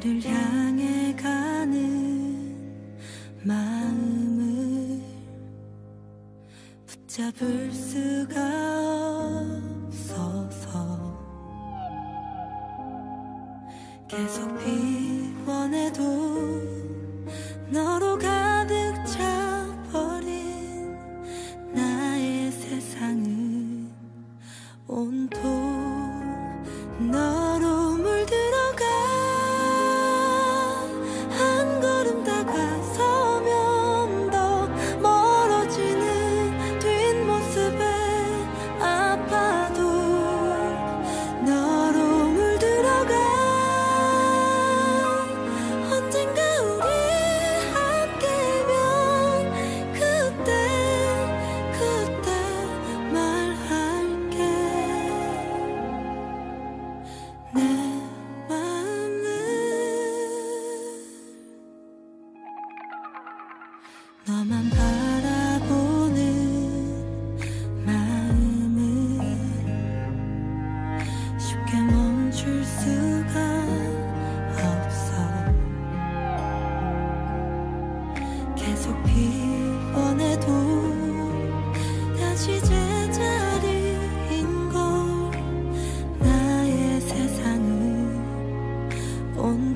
너를 향해 가는 마음을 붙잡을 수가 없어서 계속 비워내도 너로 가득 차버린 나의 세상은 온통 너 너만 바라보는 마음을 쉽게 멈출 수가 없어. 계속 비워내도 다시 제자리인 걸 나의 세상은 온